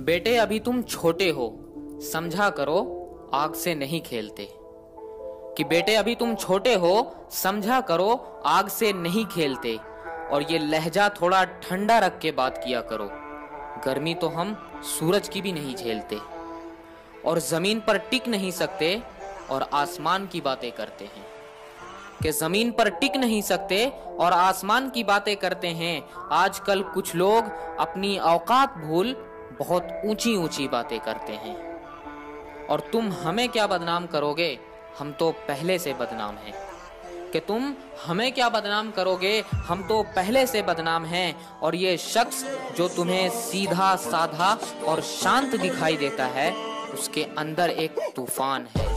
बेटे, अभी तुम छोटे हो। समझा करो, आग से नहीं खेलते। कि बेटे, अभी तुम छोटे हो, समझा करो, आग से नहीं खेलते। और ये लहजा थोड़ा ठंडा रख के बात किया करो। गर्मी तो हम सूरज की भी नहीं झेलते। और ज़मीन पर टिक नहीं सकते, और आसमान की बातें करते हैं। कि ज़मीन पर टिक नहीं सकते, और आसमान की बातें करते हैं। आजकल कुछ लोग अपनी औकात भूल बहुत ऊँची ऊँची बातें करते हैं। और तुम हमें क्या बदनाम करोगे? हम तो पहले से बदनाम हैं। कि तुम हमें क्या बदनाम करोगे? हम तो पहले से बदनाम हैं। और ये शख्स जो तुम्हें सीधा साधा और शांत दिखाई देता है, उसके अंदर एक तूफ़ान है।